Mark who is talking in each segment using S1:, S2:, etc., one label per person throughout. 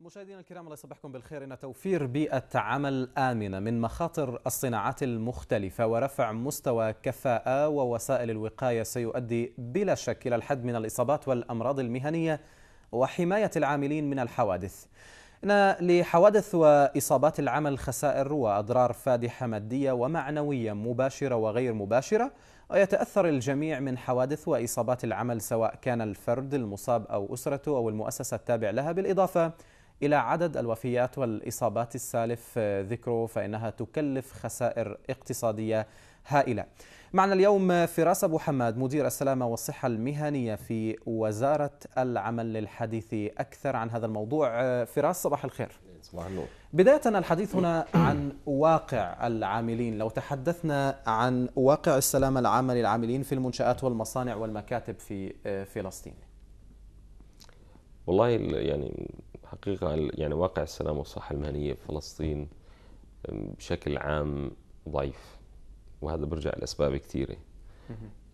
S1: مشاهدينا الكرام الله يصبحكم بالخير إن توفير بيئة عمل آمنة من مخاطر الصناعات المختلفة ورفع مستوى كفاءة ووسائل الوقاية سيؤدي بلا شك إلى الحد من الإصابات والأمراض المهنية وحماية العاملين من الحوادث. إن لحوادث وإصابات العمل خسائر وأضرار فادحة مادية ومعنوية مباشرة وغير مباشرة ويتأثر الجميع من حوادث وإصابات العمل سواء كان الفرد المصاب أو أسرته أو المؤسسة التابع لها بالإضافة إلى عدد الوفيات والإصابات السالف ذكره فإنها تكلف خسائر اقتصادية هائلة. معنا اليوم فراس أبو حماد مدير السلامة والصحة المهنية في وزارة العمل للحديث أكثر عن هذا الموضوع. فراس صباح الخير.
S2: صباح النور.
S1: بداية الحديث هنا عن واقع العاملين. لو تحدثنا عن واقع السلامة العامة للعاملين في المنشآت والمصانع والمكاتب في فلسطين.
S2: والله يعني حقيقة يعني واقع السلام والصحة المهنية في فلسطين بشكل عام ضعيف وهذا برجع لأسباب كثيرة.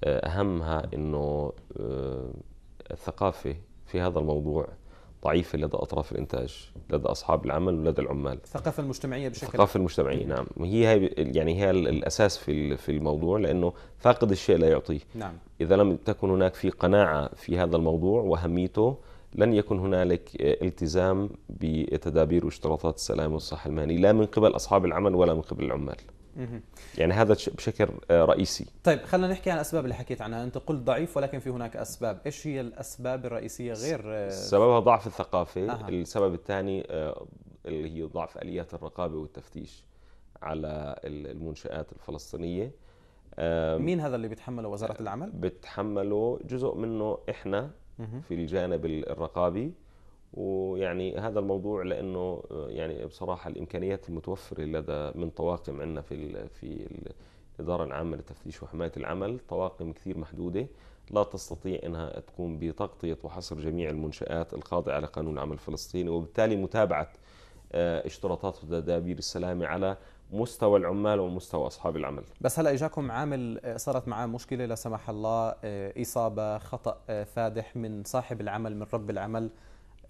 S2: أهمها أنه الثقافة في هذا الموضوع ضعيفة لدى أطراف الإنتاج لدى أصحاب العمل ولدى العمال.
S1: الثقافة المجتمعية بشكل
S2: الثقافة المجتمعية نعم. هي هي يعني هي الأساس في في الموضوع لأنه فاقد الشيء لا يعطيه.
S1: نعم.
S2: إذا لم تكن هناك في قناعة في هذا الموضوع وأهميته لن يكن هنالك التزام بتدابير واشتراطات السلام والصحة المهنية لا من قبل أصحاب العمل ولا من قبل العمال. يعني هذا بشكل رئيسي.
S1: طيب خلينا نحكي عن الأسباب اللي حكيت عنها. أنت قلت ضعيف ولكن في هناك أسباب. إيش هي الأسباب الرئيسية غير
S2: سببها ضعف الثقافة.
S1: أه.
S2: السبب الثاني اللي هي ضعف آليات الرقابة والتفتيش على المنشآت الفلسطينية.
S1: مين هذا اللي بيتحمله؟ وزارة العمل؟
S2: بتحمله جزء منه إحنا في الجانب الرقابي. ويعني هذا الموضوع لأنه يعني بصراحة الإمكانيات المتوفرة لدى من طواقم عندنا في في الإدارة العامة للتفتيش وحماية العمل طواقم كثير محدودة لا تستطيع إنها تقوم بتغطية وحصر جميع المنشآت الخاضعه لقانون العمل الفلسطيني وبالتالي متابعة اشتراطات وتدابير السلامة على مستوى العمال ومستوى أصحاب العمل.
S1: بس هلا إجاكم عامل صارت معاه مشكلة لا سمح الله إصابة خطأ فادح من صاحب العمل من رب العمل.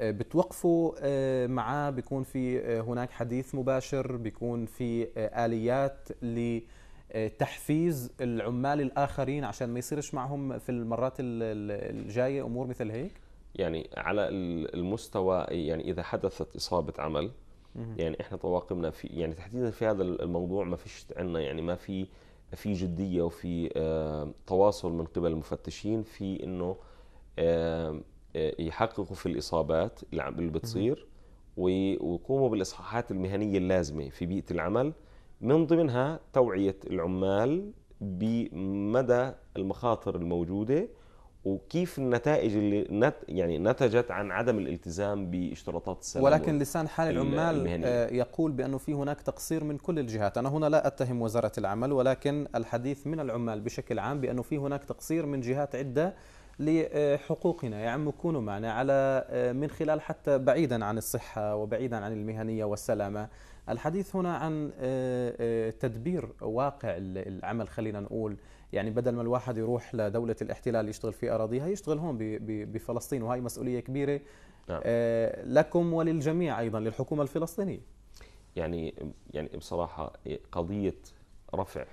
S1: بتوقفوا معاه؟ بيكون في هناك حديث مباشر بيكون في آليات لتحفيز العمال الآخرين عشان ما يصيرش معهم في المرات الجاية أمور مثل هيك؟
S2: يعني على المستوى يعني إذا حدثت إصابة عمل يعني إحنا طواقمنا في يعني تحديدا في هذا الموضوع ما فيش عندنا يعني ما في في جدية وفي آه تواصل من قبل المفتشين في إنه آه يحققوا في الإصابات اللي بتصير ويقوموا بالإصحاحات المهنية اللازمة في بيئة العمل من ضمنها توعية العمال بمدى المخاطر الموجودة وكيف النتائج اللي نت يعني نتجت عن عدم الالتزام باشتراطات السلام
S1: ولكن لسان حال العمال المهنية. يقول بأنه في هناك تقصير من كل الجهات، أنا هنا لا أتهم وزارة العمل ولكن الحديث من العمال بشكل عام بأنه في هناك تقصير من جهات عدة لحقوقنا. يا عم كونوا معنا على من خلال حتى بعيدا عن الصحة وبعيدا عن المهنية والسلامة. الحديث هنا عن تدبير واقع العمل خلينا نقول. يعني بدل ما الواحد يروح لدولة الاحتلال يشتغل في أراضيها يشتغل هون بفلسطين وهي مسؤولية كبيرة نعم. لكم وللجميع أيضا للحكومة الفلسطينية
S2: يعني يعني بصراحة قضية رفع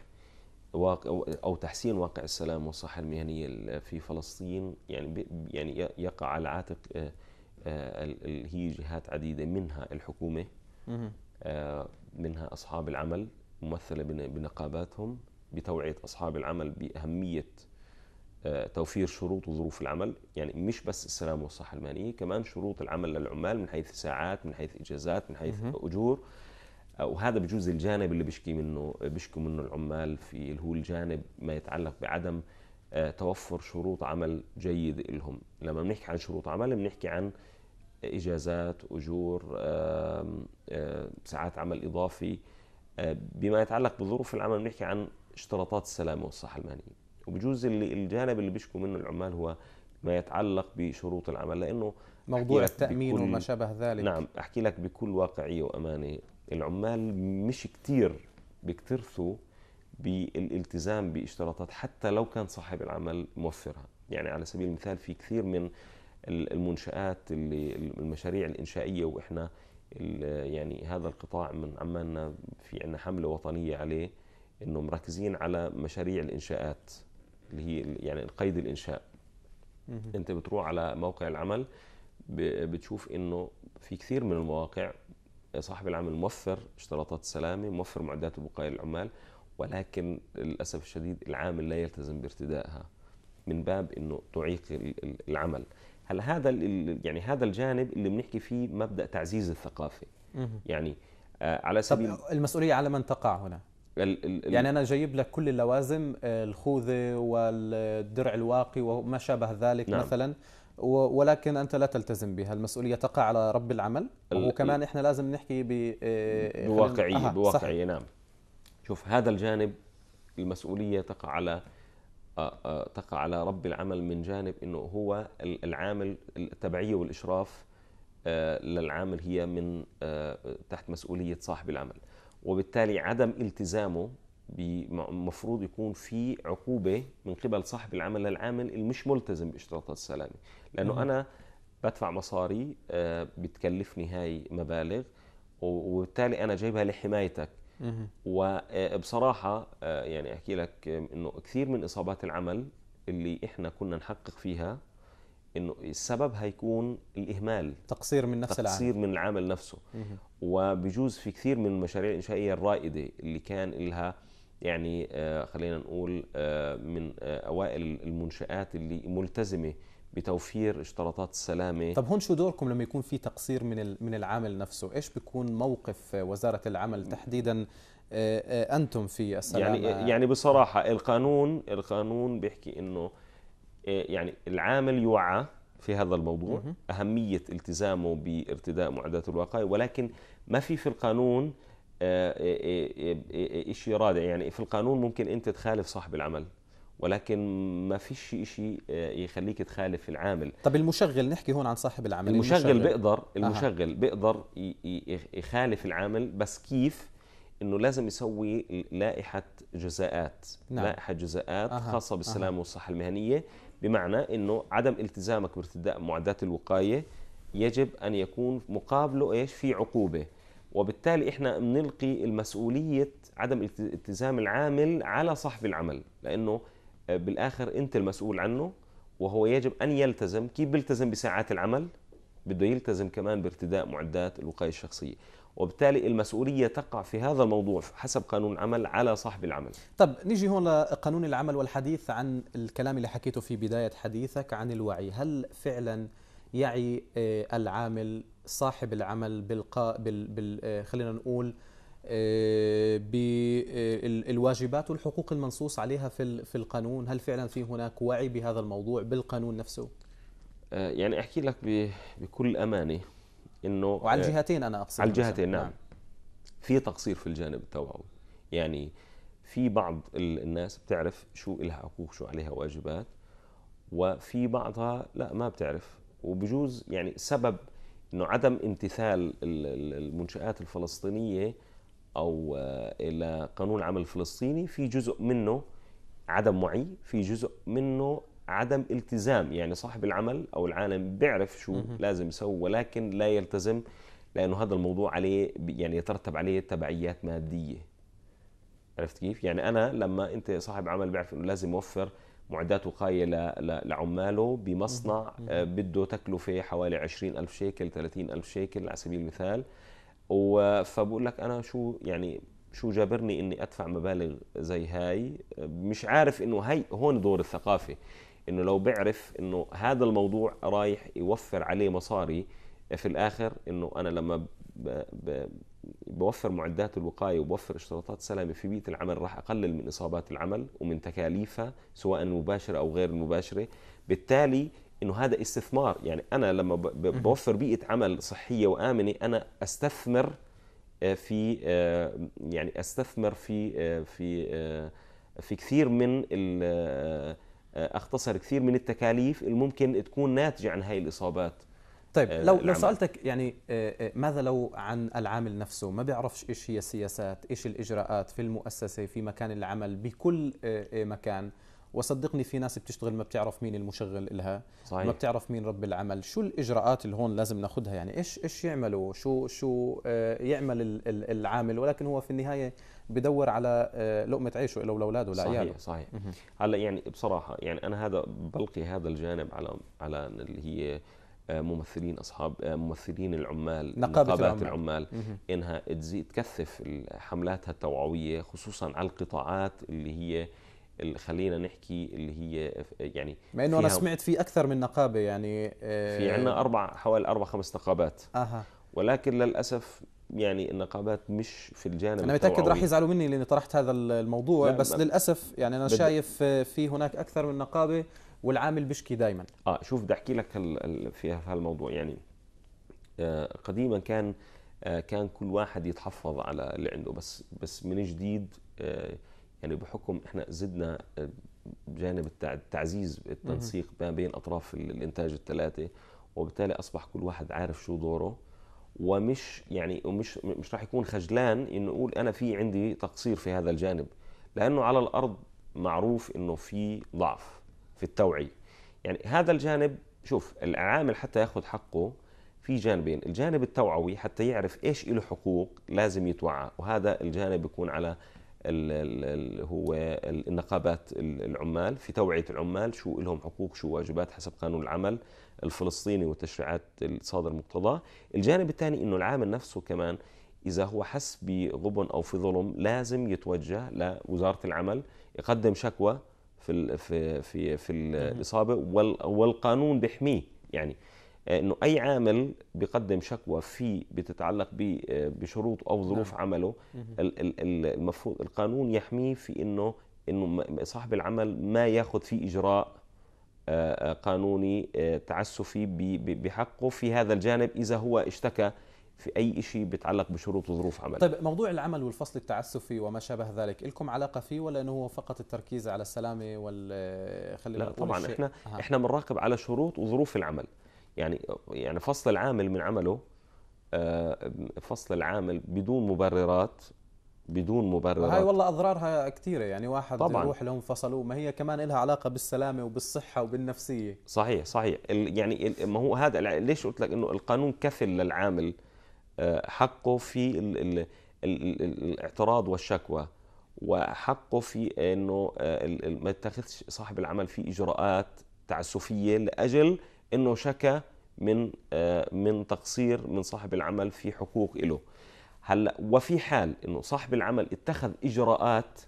S2: واقع أو تحسين واقع السلام والصحة المهنية في فلسطين يعني يعني يقع على عاتق هي جهات عديدة منها الحكومة منها أصحاب العمل ممثلة بنقاباتهم بتوعية أصحاب العمل بأهمية توفير شروط وظروف العمل. يعني مش بس السلام والصحة المهنية كمان شروط العمل للعمال من حيث ساعات من حيث إجازات من حيث أجور. وهذا بجوز الجانب اللي بيشكي منه بيشكي منه العمال في اللي هو الجانب ما يتعلق بعدم توفر شروط عمل جيد لهم. لما بنحكي عن شروط عمل بنحكي عن إجازات أجور ساعات عمل إضافي. بما يتعلق بظروف العمل بنحكي عن اشتراطات السلامة والصحة المهنية. وبجوز اللي الجانب اللي بيشكوا منه العمال هو ما يتعلق بشروط العمل لأنه
S1: موضوع التأمين وما شابه ذلك.
S2: نعم أحكي لك بكل واقعية وأمانة. العمال مش كتير بيكترثوا بالالتزام باشتراطات حتى لو كان صاحب العمل موفرها. يعني على سبيل المثال في كثير من المنشآت اللي المشاريع الإنشائية وإحنا يعني هذا القطاع من عمالنا في عندنا حملة وطنية عليه. إنه مركزين على مشاريع الإنشاءات اللي هي يعني قيد الإنشاء. أنت بتروح على موقع العمل بتشوف إنه في كثير من المواقع صاحب العمل موفر اشتراطات السلامة موفر معدات الوقاية للعمال ولكن للأسف الشديد العامل لا يلتزم بارتدائها من باب إنه تعيق العمل. هل هذا يعني هذا الجانب اللي بنحكي فيه مبدأ تعزيز الثقافة. يعني
S1: آه على سبيل المسؤولية على من تقع هنا؟ ال ال يعني أنا جايب لك كل اللوازم آه، الخوذة والدرع الواقي وما شابه ذلك نعم. مثلا. ولكن أنت لا تلتزم بها المسؤولية تقع على رب العمل. وكمان إحنا لازم نحكي ب
S2: آه، بواقعية بواقعية نعم. شوف هذا الجانب المسؤولية تقع على آه، تقع على رب العمل من جانب إنه هو العامل التبعية والإشراف للعامل هي من تحت مسؤولية صاحب العمل. وبالتالي عدم التزامه المفروض يكون في عقوبة من قبل صاحب العمل للعامل المش ملتزم بإشتراطات السلامه لأنه أنا بدفع مصاري بتكلفني هاي مبالغ وبالتالي أنا جايبها لحمايتك. وبصراحه آه، يعني أحكي لك إنه كثير من إصابات العمل اللي إحنا كنا نحقق فيها إنه السبب هيكون الإهمال
S1: تقصير من نفس
S2: العامل. تقصير من العامل نفسه. وبجوز في كثير من المشاريع الإنشائية الرائدة اللي كان لها يعني آه، خلينا نقول آه، من أوائل المنشآت اللي ملتزمة بتوفير اشتراطات السلامه
S1: طب هون شو دوركم لما يكون في تقصير من من العامل نفسه؟ إيش بيكون موقف وزارة العمل تحديدا آه، آه، أنتم في السلامة؟
S2: يعني يعني بصراحة القانون القانون بيحكي إنه آه، يعني العامل يوعى في هذا الموضوع أهمية التزامه بارتداء معدات الوقاية ولكن ما في في القانون شيء رادع يعني في القانون ممكن أنت تخالف صاحب العمل ولكن ما فيش شيء آه، يخليك تخالف العامل
S1: طب المشغل نحكي هون عن صاحب العمل
S2: المشغل, المشغل بيقدر المشغل أه. بيقدر يخالف العامل بس كيف إنه لازم يسوي لائحة جزاءات نعم. لائحة جزاءات أه. خاصة بالسلامة أه. والصحة المهنية بمعنى إنه عدم التزامك بارتداء معدات الوقاية يجب أن يكون مقابله إيش؟ في عقوبة. وبالتالي إحنا بنلقي المسؤولية عدم التزام العامل على صاحب العمل لأنه بالآخر أنت المسؤول عنه وهو يجب أن يلتزم. كيف بيلتزم بساعات العمل؟ بده يلتزم كمان بارتداء معدات الوقاية الشخصية. وبالتالي المسؤولية تقع في هذا الموضوع حسب قانون العمل على صاحب العمل.
S1: طب نيجي هون لقانون العمل والحديث عن الكلام اللي حكيته في بداية حديثك عن الوعي. هل فعلا يعي آه، العامل صاحب العمل بالقاء بال, بال آه، خلينا نقول آه، بالواجبات والحقوق المنصوص عليها في القانون؟ هل فعلا في هناك وعي بهذا الموضوع بالقانون نفسه؟
S2: يعني أحكي لك بكل أمانة إنه
S1: وعلى الجهتين أنا أقصد.
S2: على الجهتين نعم. نعم. في تقصير في الجانب التوعوي يعني في بعض الناس بتعرف شو لها حقوق شو عليها واجبات وفي بعضها لا ما بتعرف. وبجوز يعني سبب إنه عدم امتثال المنشآت الفلسطينية أو آه، إلى قانون العمل الفلسطيني في جزء منه عدم وعي في جزء منه عدم التزام. يعني صاحب العمل أو العالم بيعرف شو لازم يسوي ولكن لا يلتزم لأنه هذا الموضوع عليه يعني يترتب عليه تبعيات مادية. عرفت كيف؟ يعني أنا لما أنت صاحب عمل بيعرف إنه لازم يوفر معدات وقاية لعماله بمصنع آه، بده تكلفة حوالي 20 ألف شيكل 30 ألف شيكل على سبيل المثال. فبقول لك أنا شو يعني شو جابرني إني أدفع مبالغ زي هاي؟ مش عارف إنه هي هون دور الثقافة. إنه لو بعرف إنه هذا الموضوع رايح يوفر عليه مصاري في الآخر إنه أنا لما ب ب بوفر معدات الوقاية وبوفر اشتراطات سلامة في بيئة العمل راح أقلل من إصابات العمل ومن تكاليفها سواء المباشرة أو غير المباشرة. بالتالي إنه هذا استثمار. يعني أنا لما بوفر بيئة عمل صحية وآمنة أنا أستثمر آه، في آه، يعني أستثمر في آه، في في كثير من أختصر كثير من التكاليف الممكن تكون ناتجة عن هاي الإصابات
S1: طيب لو لو سألتك يعني ماذا لو عن العامل نفسه؟ ما بيعرفش إيش هي السياسات إيش الإجراءات في المؤسسة في مكان العمل بكل مكان. وصدقني في ناس بتشتغل ما بتعرف مين المشغل إلها
S2: صحيح.
S1: ما بتعرف مين رب العمل. شو الإجراءات اللي هون لازم ناخذها يعني إيش إيش يعملوا؟ شو شو آه، يعمل العامل؟ ولكن هو في النهاية بدور على آه، لقمة عيشه له ولأولاده
S2: ولاعياله صحيح صحيح. هلا يعني بصراحة يعني أنا هذا بلقي هذا الجانب على على اللي هي آه، ممثلين أصحاب ممثلين العمال
S1: نقابات
S2: العمال, العمال. إنها تزيد تكثف حملاتها التوعوية خصوصا على القطاعات اللي هي اللي خلينا نحكي اللي هي يعني
S1: ما إنه أنا سمعت في أكثر من نقابة يعني
S2: آه في عندنا أربع حوالي أربع خمس نقابات.
S1: أها.
S2: ولكن للأسف يعني النقابات مش في الجانب
S1: أنا متأكد راح يزعلوا مني لأني طرحت هذا الموضوع بس للأسف يعني أنا شايف في هناك أكثر من نقابة والعامل بيشكي دائما
S2: آه شوف بدي أحكي لك في هالموضوع يعني آه قديما كان آه كان كل واحد يتحفظ على اللي عنده بس بس من جديد آه يعني بحكم إحنا زدنا آه، جانب التعزيز التنسيق ما بين أطراف الإنتاج الثلاثة وبالتالي أصبح كل واحد عارف شو دوره ومش يعني ومش مش راح يكون خجلان إنه يقول أنا في عندي تقصير في هذا الجانب لأنه على الأرض معروف إنه في ضعف في التوعية. يعني هذا الجانب شوف العامل حتى ياخذ حقه في جانبين الجانب التوعوي حتى يعرف إيش له حقوق لازم يتوعى وهذا الجانب بيكون على هو النقابات العمال في توعية العمال شو لهم حقوق شو واجبات حسب قانون العمل الفلسطيني والتشريعات الصادر مقتضاه الجانب الثاني إنه العامل نفسه كمان إذا هو حس بغبن أو في ظلم لازم يتوجه لوزارة العمل يقدم شكوى في في في في الإصابة والقانون بيحميه. يعني إنه أي عامل بيقدم شكوى في بتتعلق آه، بشروط أو ظروف نعم. عمله المفروض القانون يحميه في إنه إنه صاحب العمل ما يأخذ فيه إجراء آه، قانوني تعسفي بحقه في هذا الجانب إذا هو اشتكى في أي شيء بيتعلق بشروط وظروف عمل
S1: طيب موضوع العمل والفصل التعسفي وما شابه ذلك لكم علاقة فيه ولا إنه هو فقط التركيز على السلامة وال
S2: خلينا لا طبعا الشيء. إحنا أه. إحنا بنراقب على شروط وظروف العمل يعني يعني فصل العامل من عمله آه، فصل العامل بدون مبررات بدون مبررات.
S1: هاي والله أضرارها كثيره يعني واحد طبعا. يروح لهم فصلوا ما هي كمان لها علاقة بالسلامة وبالصحة وبالنفسية.
S2: صحيح صحيح. يعني ما هو هذا ليش قلت لك إنه القانون كفل للعامل؟ آه، حقه في ال ال ال الاعتراض والشكوى وحقه في إنه آه، ما يتخذش صاحب العمل في إجراءات تعسفية لأجل إنه شكى من آه، من تقصير من صاحب العمل في حقوق له هلأ وفي حال إنه صاحب العمل اتخذ إجراءات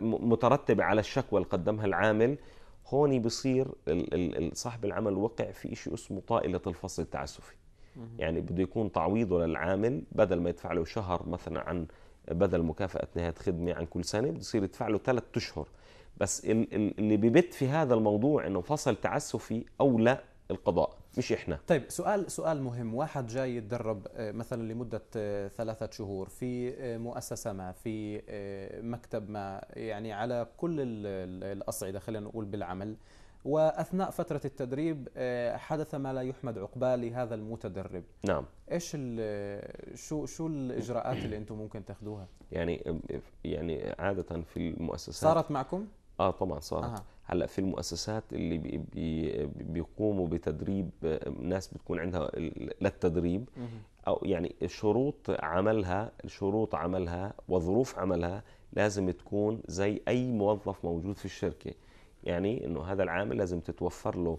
S2: مترتبة على الشكوى اللي قدمها العامل هون بصير صاحب العمل وقع في شيء اسمه طائلة الفصل التعسفي. يعني بده يكون تعويضه للعامل بدل ما يدفع له شهر مثلا عن بدل مكافأة نهاية خدمة عن كل سنة بده يصير يدفع له ثلاث أشهر. بس اللي ببت في هذا الموضوع إنه فصل تعسفي أو لا القضاء مش إحنا.
S1: طيب سؤال سؤال مهم. واحد جاي يتدرب آه، مثلا لمدة آه، ثلاثة شهور في آه، مؤسسة ما في مكتب ما يعني على كل الأصعدة خلينا نقول بالعمل. وأثناء فترة التدريب حدث ما لا يحمد عقباه لهذا المتدرب.
S2: نعم.
S1: إيش شو شو الإجراءات اللي أنتم ممكن تاخذوها
S2: يعني يعني عادة في المؤسسات
S1: صارت معكم؟
S2: آه طبعا صارت. آه. هلأ في المؤسسات اللي بي بي بيقوموا بتدريب ناس بتكون عندها للتدريب أو يعني شروط عملها شروط عملها وظروف عملها لازم تكون زي أي موظف موجود في الشركة. يعني إنه هذا العامل لازم تتوفر له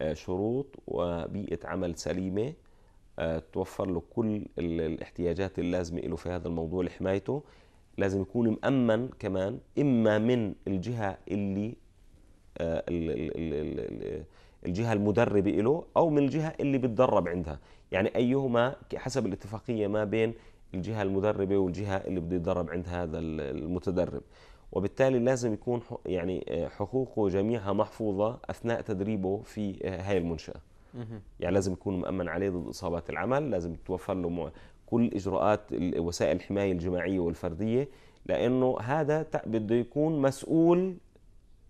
S2: آه، شروط وبيئة عمل سليمة آه، توفر له كل الاحتياجات اللازمة له في هذا الموضوع لحمايته. لازم يكون مأمن كمان إما من الجهة اللي آه، الجهة المدربة له أو من الجهة اللي بتدرب عندها. يعني أيهما حسب الاتفاقية ما بين الجهة المدربة والجهة اللي بده يتدرب عند هذا المتدرب. وبالتالي لازم يكون يعني آه، حقوقه جميعها محفوظة أثناء تدريبه في آه، هاي المنشأة. يعني لازم يكون مأمن عليه ضد إصابات العمل لازم توفر له كل إجراءات وسائل الحماية الجماعية والفردية لأنه هذا بده يكون مسؤول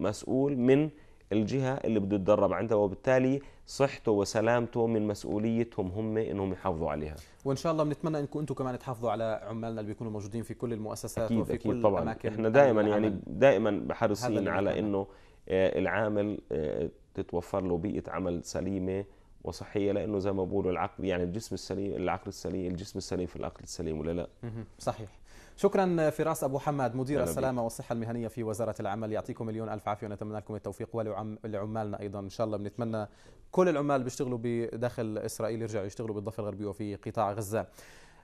S2: مسؤول من الجهة اللي بده يتدرب عندها وبالتالي صحته وسلامته من مسؤوليتهم هم إنهم يحافظوا عليها
S1: وإن شاء الله بنتمنى إنكم أنتم كمان تحافظوا على عمالنا اللي بيكونوا موجودين في كل المؤسسات
S2: أكيد
S1: وفي
S2: أكيد
S1: كل
S2: طبعا
S1: اماكن
S2: إحنا دائما. يعني دائما حريصين
S1: اللي
S2: على. إنه آه، العامل آه، تتوفر له بيئة عمل سليمة وصحية لأنه زي ما بقولوا العقل يعني الجسم السليم العقل السليم الجسم السليم في العقل السليم ولا لا.
S1: صحيح. شكرا فراس أبو حماد مدير السلامة والصحة المهنية في وزارة العمل يعطيكم مليون ألف عافية ونتمنى لكم التوفيق ولعمالنا أيضا. إن شاء الله بنتمنى كل العمال بيشتغلوا بداخل إسرائيل يرجعوا يشتغلوا بالضفة الغربية وفي قطاع غزة.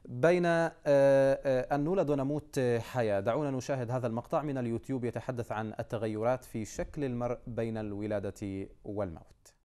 S1: بين آه، آه، أن نولد ونموت آه، حياة. دعونا نشاهد هذا المقطع من اليوتيوب يتحدث عن التغيرات في شكل المرء بين الولادة والموت.